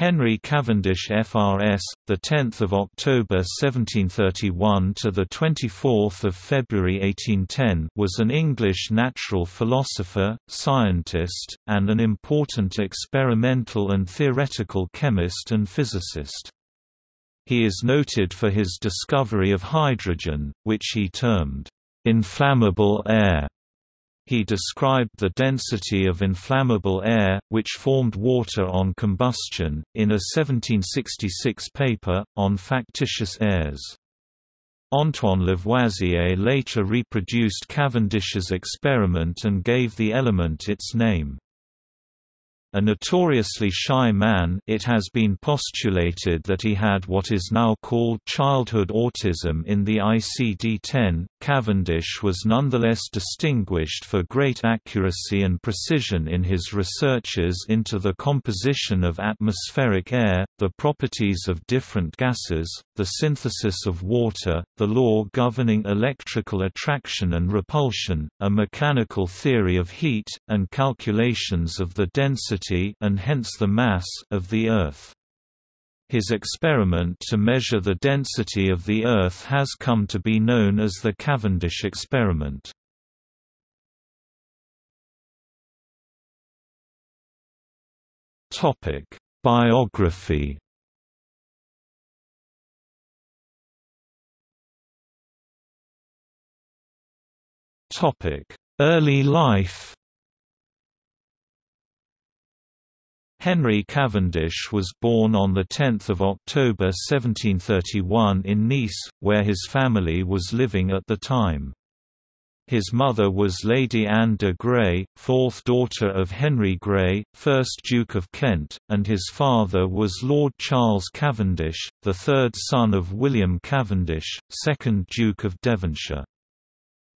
Henry Cavendish FRS, the 10th of October 1731 to the 24th of February 1810, was an English natural philosopher, scientist, and an important experimental and theoretical chemist and physicist. He is noted for his discovery of hydrogen, which he termed inflammable air he described the density of inflammable air, which formed water on combustion, in a 1766 paper, on factitious airs. Antoine Lavoisier later reproduced Cavendish's experiment and gave the element its name. A notoriously shy man it has been postulated that he had what is now called childhood autism in the ICD-10, Cavendish was nonetheless distinguished for great accuracy and precision in his researches into the composition of atmospheric air, the properties of different gases, the synthesis of water, the law governing electrical attraction and repulsion, a mechanical theory of heat, and calculations of the density and hence the mass of the Earth. His experiment to measure the density of the Earth has come to be known as the Cavendish experiment. Biography Early life Henry Cavendish was born on 10 October 1731 in Nice, where his family was living at the time. His mother was Lady Anne de Grey, fourth daughter of Henry Grey, 1st Duke of Kent, and his father was Lord Charles Cavendish, the third son of William Cavendish, 2nd Duke of Devonshire.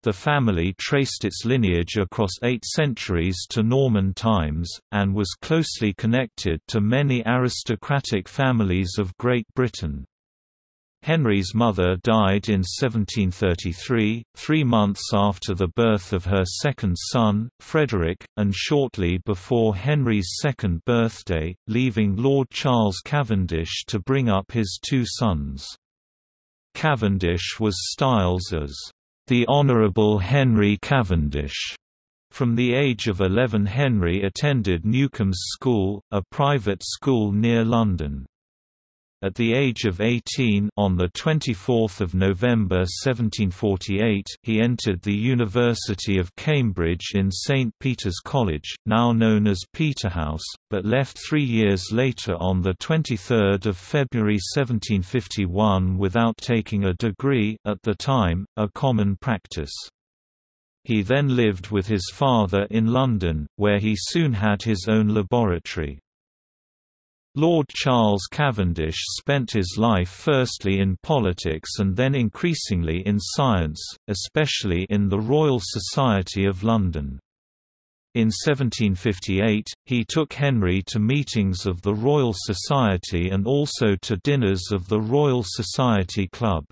The family traced its lineage across eight centuries to Norman times, and was closely connected to many aristocratic families of Great Britain. Henry's mother died in 1733, three months after the birth of her second son, Frederick, and shortly before Henry's second birthday, leaving Lord Charles Cavendish to bring up his two sons. Cavendish was styled as the Honourable Henry Cavendish. From the age of 11 Henry attended Newcomes School, a private school near London. At the age of 18 on 24 November 1748 he entered the University of Cambridge in St Peter's College, now known as Peterhouse, but left three years later on 23 February 1751 without taking a degree at the time, a common practice. He then lived with his father in London, where he soon had his own laboratory. Lord Charles Cavendish spent his life firstly in politics and then increasingly in science, especially in the Royal Society of London. In 1758, he took Henry to meetings of the Royal Society and also to dinners of the Royal Society Club.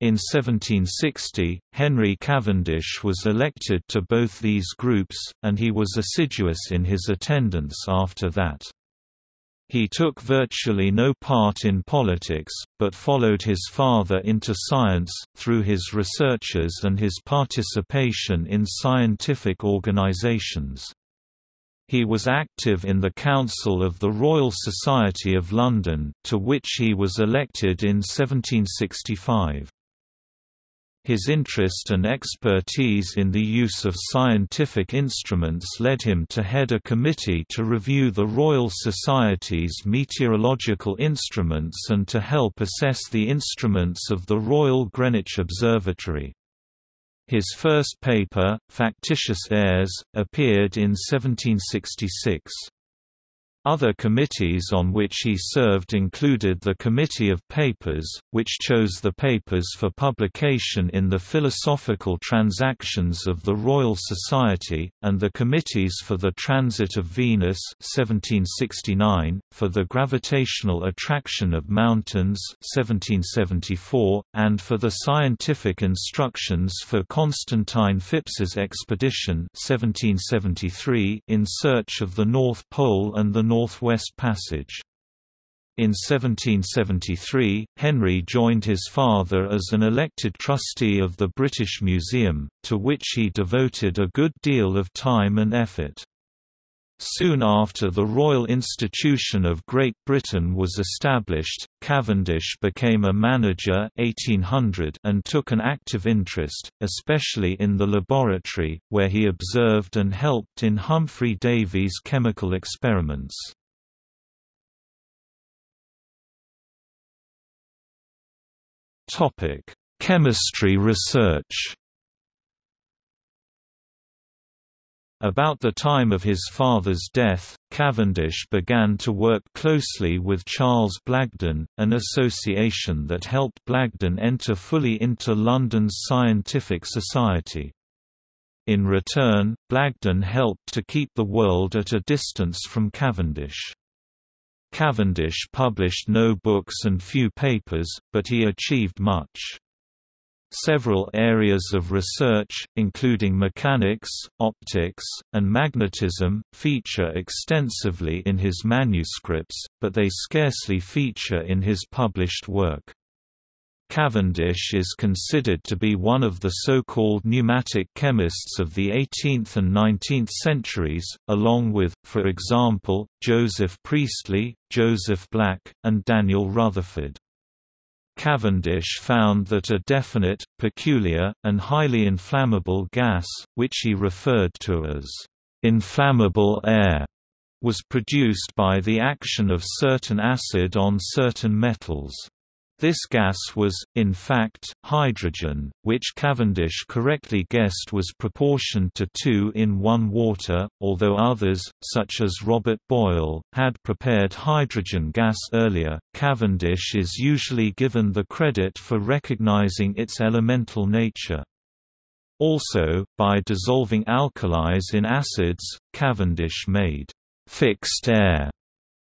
In 1760, Henry Cavendish was elected to both these groups, and he was assiduous in his attendance after that. He took virtually no part in politics, but followed his father into science, through his researches and his participation in scientific organizations. He was active in the Council of the Royal Society of London, to which he was elected in 1765. His interest and expertise in the use of scientific instruments led him to head a committee to review the Royal Society's meteorological instruments and to help assess the instruments of the Royal Greenwich Observatory. His first paper, Factitious Airs, appeared in 1766. Other committees on which he served included the Committee of Papers, which chose the papers for publication in the Philosophical Transactions of the Royal Society, and the Committees for the Transit of Venus 1769, for the Gravitational Attraction of Mountains 1774, and for the Scientific Instructions for Constantine Phipps's Expedition 1773 in search of the North Pole and the Northwest Passage. In 1773, Henry joined his father as an elected trustee of the British Museum, to which he devoted a good deal of time and effort. Soon after the Royal Institution of Great Britain was established, Cavendish became a manager 1800 and took an active interest, especially in the laboratory, where he observed and helped in Humphry Davy's chemical experiments. Chemistry research About the time of his father's death, Cavendish began to work closely with Charles Blagden, an association that helped Blagden enter fully into London's scientific society. In return, Blagden helped to keep the world at a distance from Cavendish. Cavendish published no books and few papers, but he achieved much. Several areas of research, including mechanics, optics, and magnetism, feature extensively in his manuscripts, but they scarcely feature in his published work. Cavendish is considered to be one of the so-called pneumatic chemists of the 18th and 19th centuries, along with, for example, Joseph Priestley, Joseph Black, and Daniel Rutherford. Cavendish found that a definite, peculiar, and highly inflammable gas, which he referred to as inflammable air, was produced by the action of certain acid on certain metals. This gas was, in fact, hydrogen, which Cavendish correctly guessed was proportioned to 2 in 1 water, although others, such as Robert Boyle, had prepared hydrogen gas earlier. Cavendish is usually given the credit for recognizing its elemental nature. Also, by dissolving alkalis in acids, Cavendish made fixed air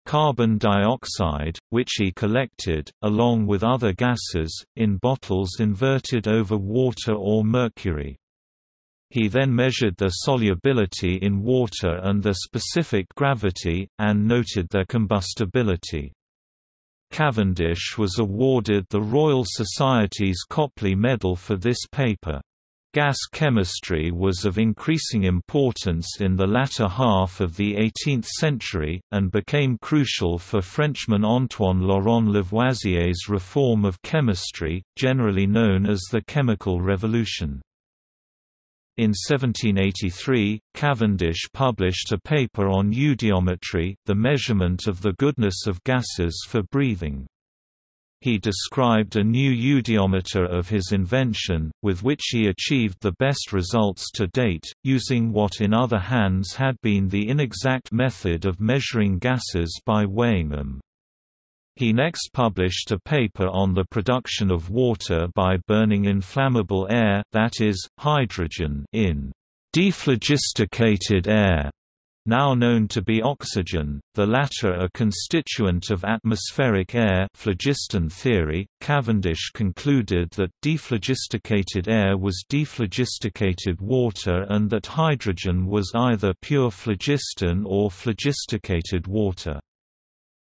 carbon dioxide, which he collected, along with other gases, in bottles inverted over water or mercury. He then measured their solubility in water and their specific gravity, and noted their combustibility. Cavendish was awarded the Royal Society's Copley Medal for this paper. Gas chemistry was of increasing importance in the latter half of the 18th century, and became crucial for Frenchman Antoine Laurent Lavoisier's reform of chemistry, generally known as the Chemical Revolution. In 1783, Cavendish published a paper on eudiometry, the measurement of the goodness of gases for breathing. He described a new eudiometer of his invention, with which he achieved the best results to date, using what in other hands had been the inexact method of measuring gases by weighing them. He next published a paper on the production of water by burning inflammable air that is, hydrogen in dephlogisticated air now known to be oxygen, the latter a constituent of atmospheric air phlogiston theory. Cavendish concluded that dephlogisticated air was dephlogisticated water and that hydrogen was either pure phlogiston or phlogisticated water.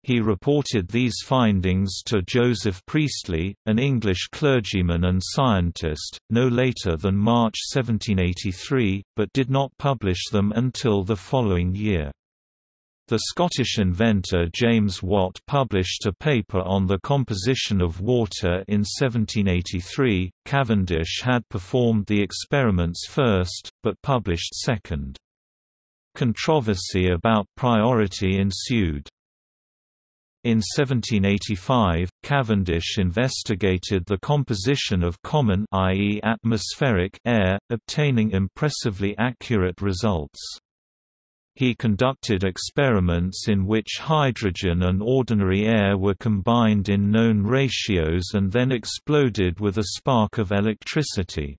He reported these findings to Joseph Priestley, an English clergyman and scientist, no later than March 1783, but did not publish them until the following year. The Scottish inventor James Watt published a paper on the composition of water in 1783. Cavendish had performed the experiments first, but published second. Controversy about priority ensued. In 1785, Cavendish investigated the composition of common i.e. atmospheric air, obtaining impressively accurate results. He conducted experiments in which hydrogen and ordinary air were combined in known ratios and then exploded with a spark of electricity.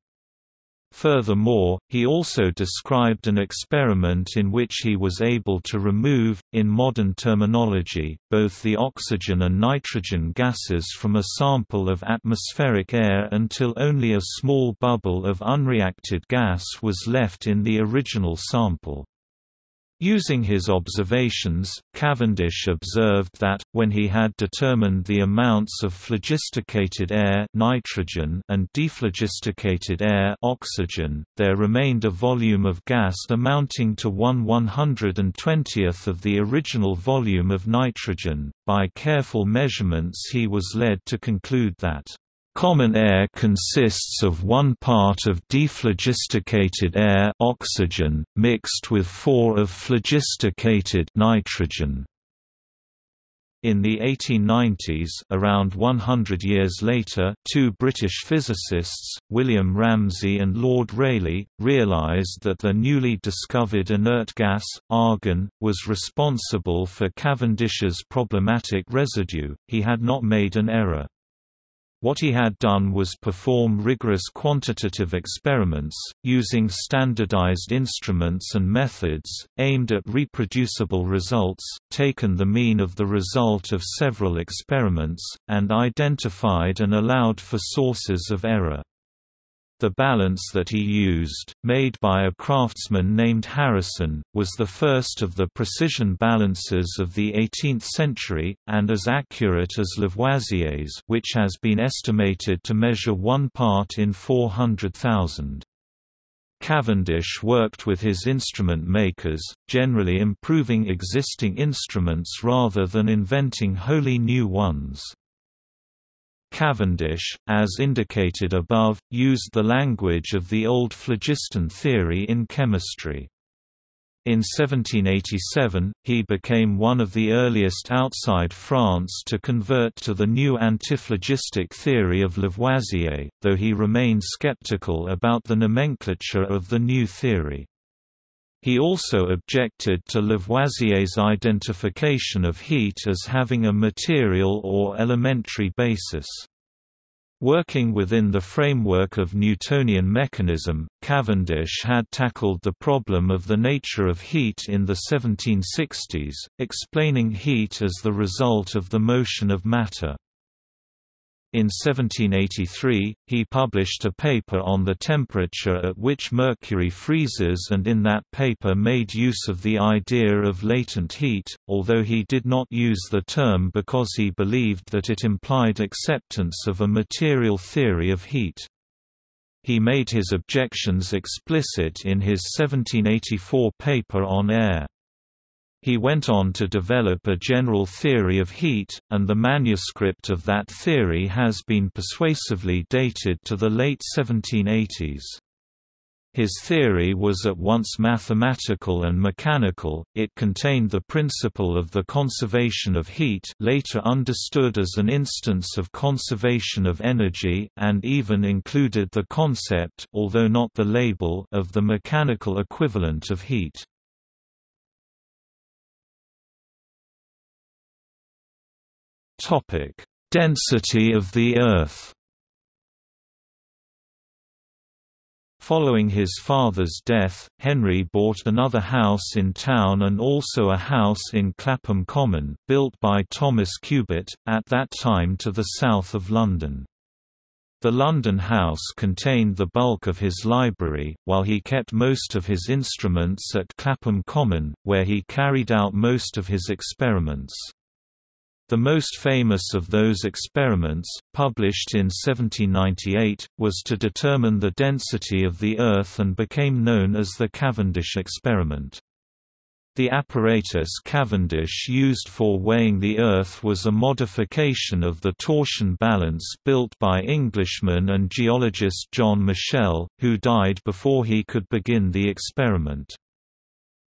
Furthermore, he also described an experiment in which he was able to remove, in modern terminology, both the oxygen and nitrogen gases from a sample of atmospheric air until only a small bubble of unreacted gas was left in the original sample. Using his observations, Cavendish observed that, when he had determined the amounts of phlogisticated air nitrogen and dephlogisticated air oxygen, there remained a volume of gas amounting to 1 120th of the original volume of nitrogen. By careful measurements he was led to conclude that Common air consists of one part of dephlogisticated air oxygen, mixed with four of phlogisticated nitrogen. In the 1890s around 100 years later two British physicists, William Ramsay and Lord Rayleigh, realised that the newly discovered inert gas, argon, was responsible for Cavendish's problematic residue, he had not made an error. What he had done was perform rigorous quantitative experiments, using standardized instruments and methods, aimed at reproducible results, taken the mean of the result of several experiments, and identified and allowed for sources of error. The balance that he used, made by a craftsman named Harrison, was the first of the precision balances of the 18th century, and as accurate as Lavoisier's which has been estimated to measure one part in 400,000. Cavendish worked with his instrument makers, generally improving existing instruments rather than inventing wholly new ones. Cavendish, as indicated above, used the language of the old phlogiston theory in chemistry. In 1787, he became one of the earliest outside France to convert to the new antiphlogistic theory of Lavoisier, though he remained skeptical about the nomenclature of the new theory. He also objected to Lavoisier's identification of heat as having a material or elementary basis. Working within the framework of Newtonian mechanism, Cavendish had tackled the problem of the nature of heat in the 1760s, explaining heat as the result of the motion of matter. In 1783, he published a paper on the temperature at which mercury freezes and in that paper made use of the idea of latent heat, although he did not use the term because he believed that it implied acceptance of a material theory of heat. He made his objections explicit in his 1784 paper on air. He went on to develop a general theory of heat, and the manuscript of that theory has been persuasively dated to the late 1780s. His theory was at once mathematical and mechanical, it contained the principle of the conservation of heat later understood as an instance of conservation of energy and even included the concept although not the label of the mechanical equivalent of heat. Topic: Density of the Earth. Following his father's death, Henry bought another house in town and also a house in Clapham Common, built by Thomas Cubitt, at that time to the south of London. The London house contained the bulk of his library, while he kept most of his instruments at Clapham Common, where he carried out most of his experiments. The most famous of those experiments, published in 1798, was to determine the density of the Earth and became known as the Cavendish experiment. The apparatus Cavendish used for weighing the Earth was a modification of the torsion balance built by Englishman and geologist John Michell, who died before he could begin the experiment.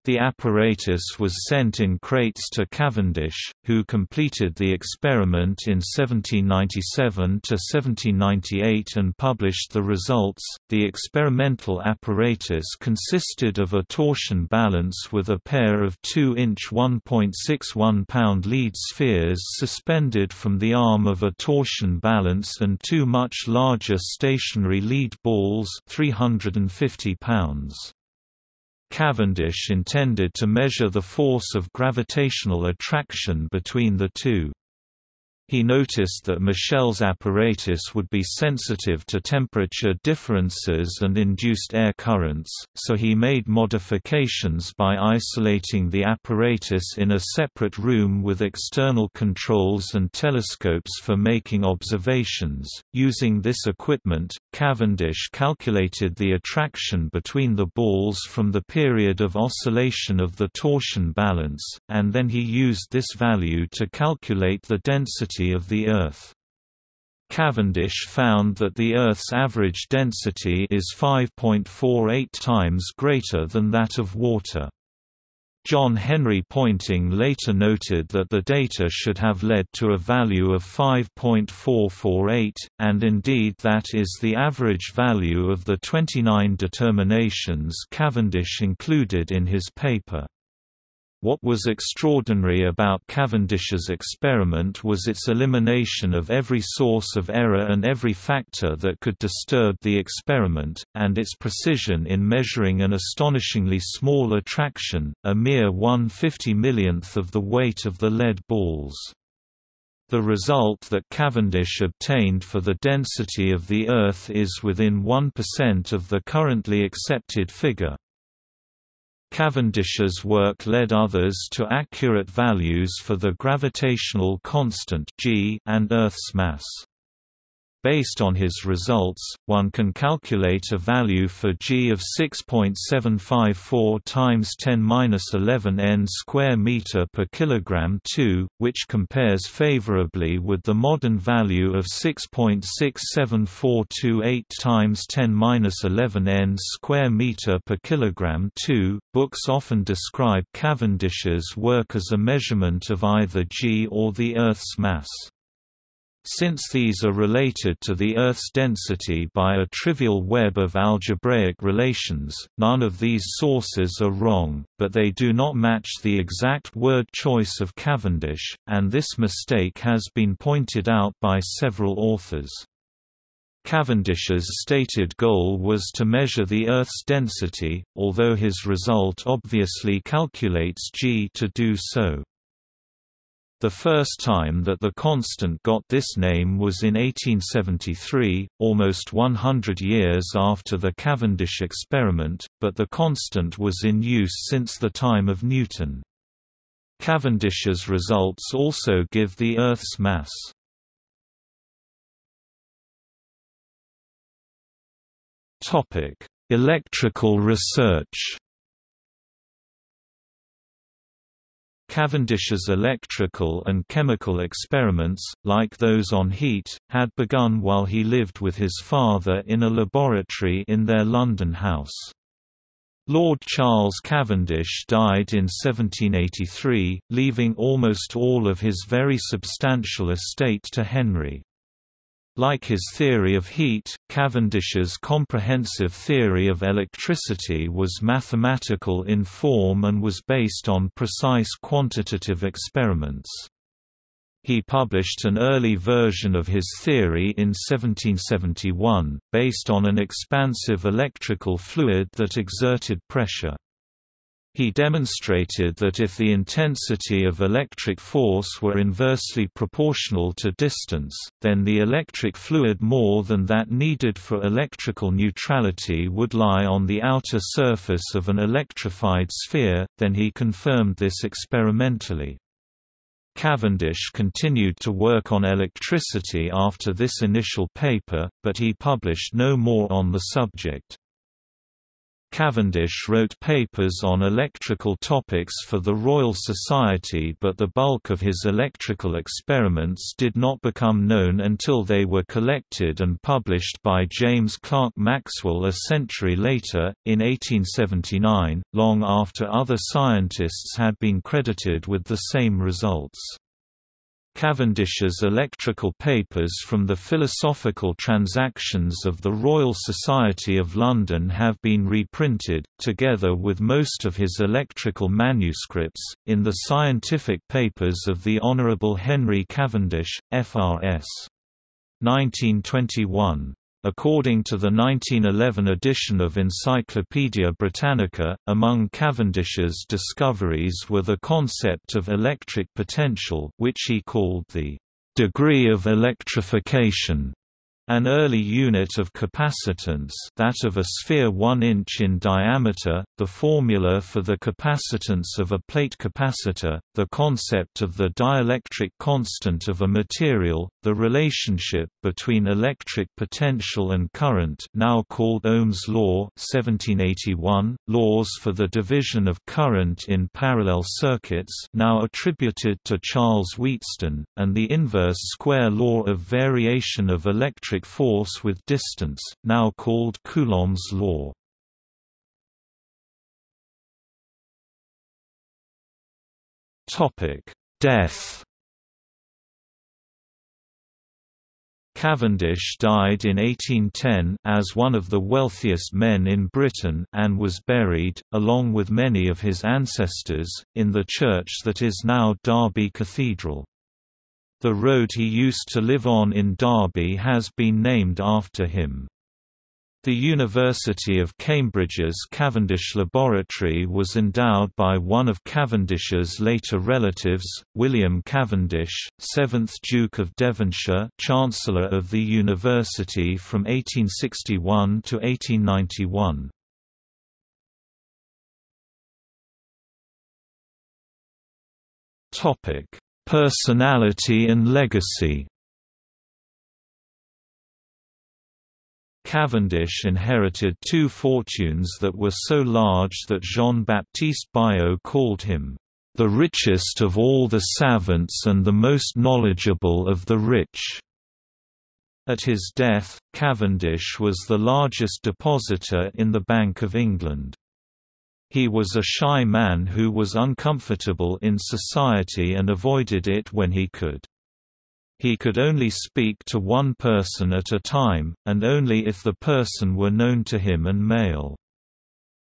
The apparatus was sent in crates to Cavendish, who completed the experiment in 1797 to 1798 and published the results. The experimental apparatus consisted of a torsion balance with a pair of 2-inch 1.61 pound lead spheres suspended from the arm of a torsion balance and two much larger stationary lead balls 350 pounds. Cavendish intended to measure the force of gravitational attraction between the two. He noticed that Michell's apparatus would be sensitive to temperature differences and induced air currents, so he made modifications by isolating the apparatus in a separate room with external controls and telescopes for making observations. Using this equipment, Cavendish calculated the attraction between the balls from the period of oscillation of the torsion balance, and then he used this value to calculate the density density of the Earth. Cavendish found that the Earth's average density is 5.48 times greater than that of water. John Henry Poynting later noted that the data should have led to a value of 5.448, and indeed that is the average value of the 29 determinations Cavendish included in his paper. What was extraordinary about Cavendish's experiment was its elimination of every source of error and every factor that could disturb the experiment, and its precision in measuring an astonishingly small attraction, a mere 1 50 millionth of the weight of the lead balls. The result that Cavendish obtained for the density of the Earth is within 1% of the currently accepted figure. Cavendish's work led others to accurate values for the gravitational constant g and Earth's mass. Based on his results, one can calculate a value for g of 6.754 times 10^-11 n square meter per kilogram 2, which compares favorably with the modern value of 6.67428 times 10^-11 n square meter per kilogram 2. Books often describe Cavendish's work as a measurement of either g or the Earth's mass. Since these are related to the Earth's density by a trivial web of algebraic relations, none of these sources are wrong, but they do not match the exact word choice of Cavendish, and this mistake has been pointed out by several authors. Cavendish's stated goal was to measure the Earth's density, although his result obviously calculates g to do so. The first time that the constant got this name was in 1873, almost 100 years after the Cavendish experiment, but the constant was in use since the time of Newton. Cavendish's results also give the Earth's mass. Electrical research Cavendish's electrical and chemical experiments, like those on heat, had begun while he lived with his father in a laboratory in their London house. Lord Charles Cavendish died in 1783, leaving almost all of his very substantial estate to Henry. Like his theory of heat, Cavendish's comprehensive theory of electricity was mathematical in form and was based on precise quantitative experiments. He published an early version of his theory in 1771, based on an expansive electrical fluid that exerted pressure. He demonstrated that if the intensity of electric force were inversely proportional to distance, then the electric fluid more than that needed for electrical neutrality would lie on the outer surface of an electrified sphere, then he confirmed this experimentally. Cavendish continued to work on electricity after this initial paper, but he published no more on the subject. Cavendish wrote papers on electrical topics for the Royal Society but the bulk of his electrical experiments did not become known until they were collected and published by James Clerk Maxwell a century later, in 1879, long after other scientists had been credited with the same results. Cavendish's electrical papers from the Philosophical Transactions of the Royal Society of London have been reprinted, together with most of his electrical manuscripts, in the Scientific Papers of the Honourable Henry Cavendish, FRS. 1921. According to the 1911 edition of Encyclopaedia Britannica, among Cavendish's discoveries were the concept of electric potential which he called the degree of electrification an early unit of capacitance that of a sphere 1 inch in diameter, the formula for the capacitance of a plate capacitor, the concept of the dielectric constant of a material, the relationship between electric potential and current now called Ohm's law 1781, laws for the division of current in parallel circuits now attributed to Charles Wheatstone, and the inverse square law of variation of electric force with distance, now called Coulomb's law. Topic: Death Cavendish died in 1810 as one of the wealthiest men in Britain and was buried, along with many of his ancestors, in the church that is now Derby Cathedral. The road he used to live on in Derby has been named after him. The University of Cambridge's Cavendish Laboratory was endowed by one of Cavendish's later relatives, William Cavendish, 7th Duke of Devonshire Chancellor of the University from 1861 to 1891. Personality and legacy Cavendish inherited two fortunes that were so large that Jean-Baptiste Biot called him, "...the richest of all the savants and the most knowledgeable of the rich." At his death, Cavendish was the largest depositor in the Bank of England. He was a shy man who was uncomfortable in society and avoided it when he could. He could only speak to one person at a time, and only if the person were known to him and male.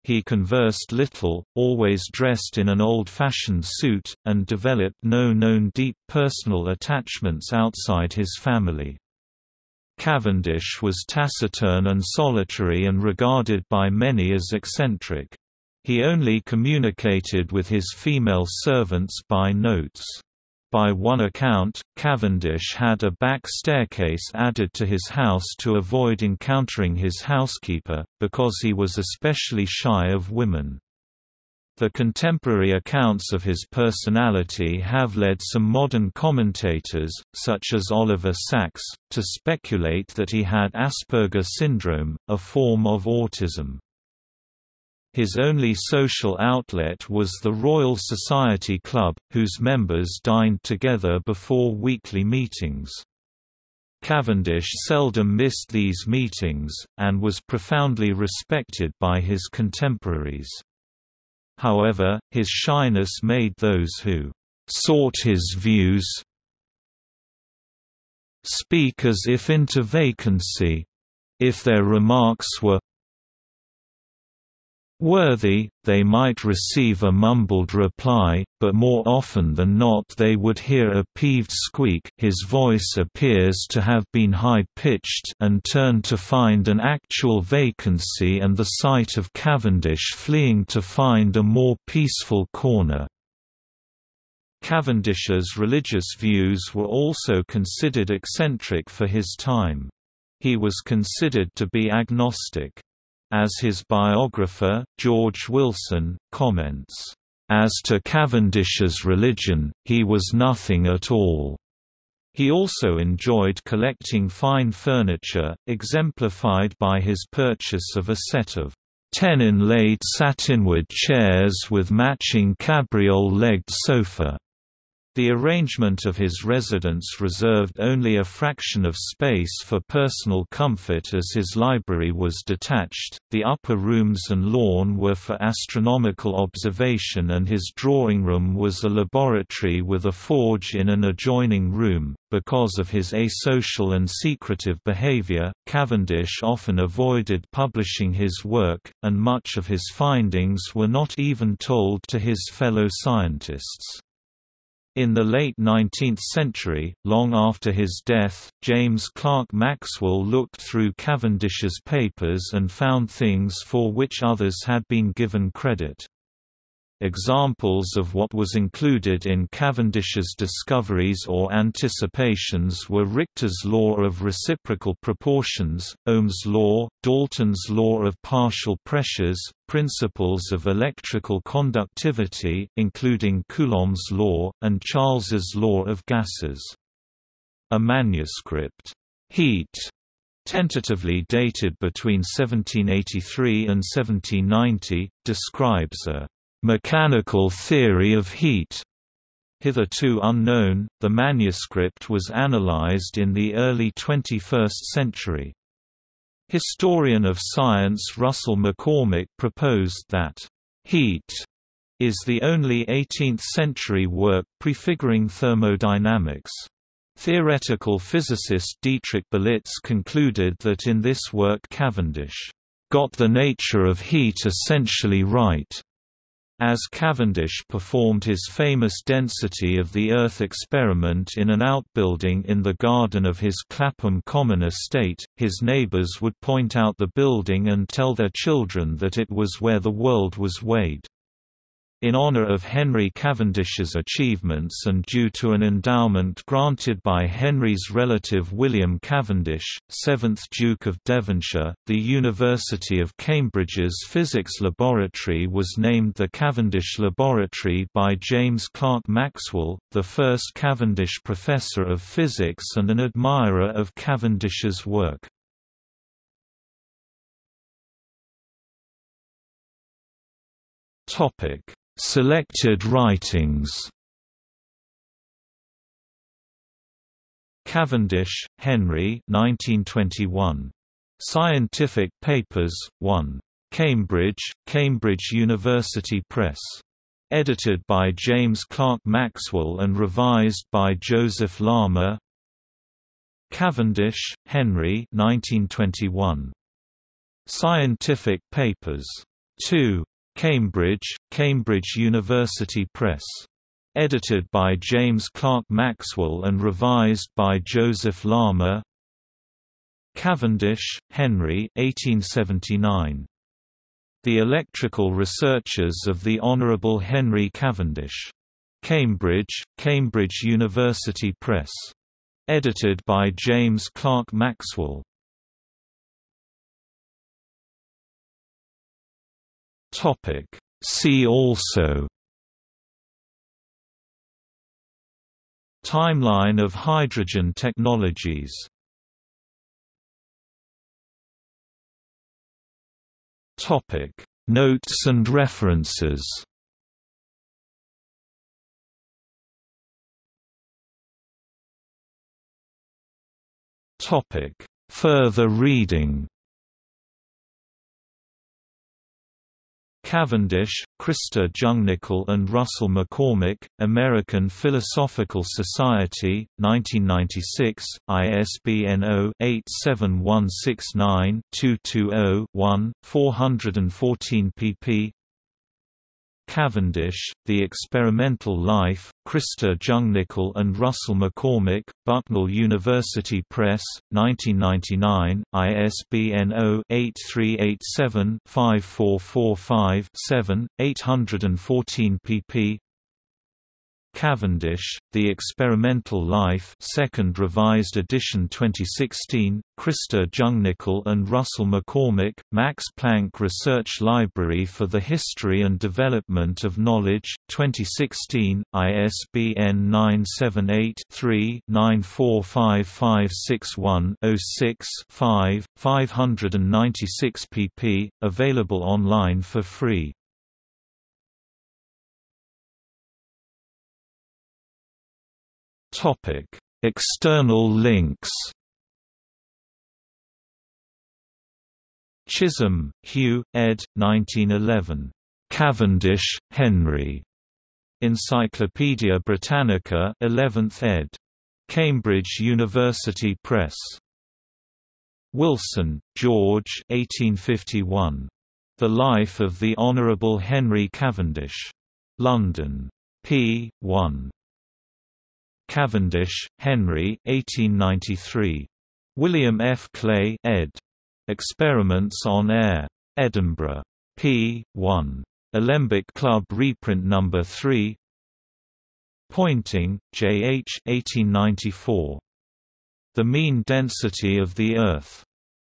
He conversed little, always dressed in an old-fashioned suit, and developed no known deep personal attachments outside his family. Cavendish was taciturn and solitary and regarded by many as eccentric. He only communicated with his female servants by notes. By one account, Cavendish had a back staircase added to his house to avoid encountering his housekeeper, because he was especially shy of women. The contemporary accounts of his personality have led some modern commentators, such as Oliver Sacks, to speculate that he had Asperger syndrome, a form of autism. His only social outlet was the Royal Society Club, whose members dined together before weekly meetings. Cavendish seldom missed these meetings, and was profoundly respected by his contemporaries. However, his shyness made those who sought his views speak as if into vacancy. If their remarks were worthy, they might receive a mumbled reply, but more often than not they would hear a peeved squeak his voice appears to have been high-pitched and turn to find an actual vacancy and the sight of Cavendish fleeing to find a more peaceful corner. Cavendish's religious views were also considered eccentric for his time. He was considered to be agnostic. As his biographer, George Wilson, comments, "...as to Cavendish's religion, he was nothing at all." He also enjoyed collecting fine furniture, exemplified by his purchase of a set of ten inlaid satinwood chairs with matching cabriole-legged sofa. The arrangement of his residence reserved only a fraction of space for personal comfort as his library was detached, the upper rooms and lawn were for astronomical observation and his drawing room was a laboratory with a forge in an adjoining room. Because of his asocial and secretive behavior, Cavendish often avoided publishing his work, and much of his findings were not even told to his fellow scientists. In the late 19th century, long after his death, James Clerk Maxwell looked through Cavendish's papers and found things for which others had been given credit. Examples of what was included in Cavendish's discoveries or anticipations were Richter's law of reciprocal proportions, Ohm's law, Dalton's law of partial pressures, principles of electrical conductivity including Coulomb's law, and Charles's law of gases. A manuscript, Heat, tentatively dated between 1783 and 1790, describes a Mechanical theory of heat Hitherto unknown, the manuscript was analyzed in the early 21st century. Historian of science Russell McCormmach proposed that, "...heat," is the only 18th-century work prefiguring thermodynamics. Theoretical physicist Dietrich Belitz concluded that in this work Cavendish, "...got the nature of heat essentially right." As Cavendish performed his famous density of the Earth experiment in an outbuilding in the garden of his Clapham Common estate, his neighbours would point out the building and tell their children that it was where the world was weighed. In honor of Henry Cavendish's achievements and due to an endowment granted by Henry's relative William Cavendish, 7th Duke of Devonshire, the University of Cambridge's Physics Laboratory was named the Cavendish Laboratory by James Clerk Maxwell, the first Cavendish Professor of Physics and an admirer of Cavendish's work. Topic Selected writings Cavendish, Henry 1921. Scientific Papers, 1. Cambridge, Cambridge University Press. Edited by James Clerk Maxwell and revised by Joseph Larmor Cavendish, Henry 1921. Scientific Papers. 2. Cambridge, Cambridge University Press. Edited by James Clerk Maxwell and revised by Joseph Larmor Cavendish, Henry 1879. The Electrical Researches of the Honourable Henry Cavendish. Cambridge, Cambridge University Press. Edited by James Clerk Maxwell. Topic See also. Timeline of hydrogen technologies. Topic. Notes and references. Topic. Further reading Cavendish, Christa Jungnickel and Russell McCormmach, American Philosophical Society, 1996, ISBN 0-87169-220-1, 414 pp. Cavendish, The Experimental Life, Christa Jungnickel and Russell McCormmach, Bucknell University Press, 1999, ISBN 0-8387-5445-7, 814 pp. Cavendish, The Experimental Life 2nd Revised Edition 2016, Christa Jungnickel and Russell McCormmach, Max Planck Research Library for the History and Development of Knowledge, 2016, ISBN 978-3-945561-06-5, 596 pp, available online for free. Topic: External links. Chisholm, Hugh, ed. 1911. Cavendish, Henry. Encyclopædia Britannica, 11th ed. Cambridge University Press. Wilson, George 1851. The Life of the Honourable Henry Cavendish. London. p. 1. Cavendish, Henry 1893. William F. Clay ed. Experiments on Air. Edinburgh. p. 1. Alembic Club reprint number 3 Poynting, J. H. 1894. The Mean Density of the Earth.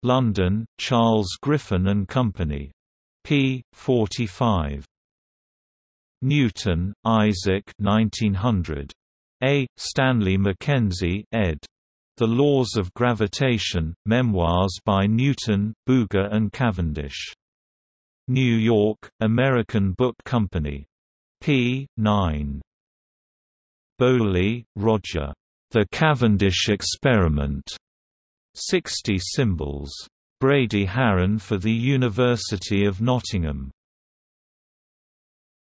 London, Charles Griffin and Company. p. 45. Newton, Isaac 1900. A. Stanley Mackenzie ed. The Laws of Gravitation, Memoirs by Newton, Bouguer and Cavendish. New York, American Book Company. p. 9. Bowley, Roger. The Cavendish Experiment. 60 symbols. Brady Haran for the University of Nottingham.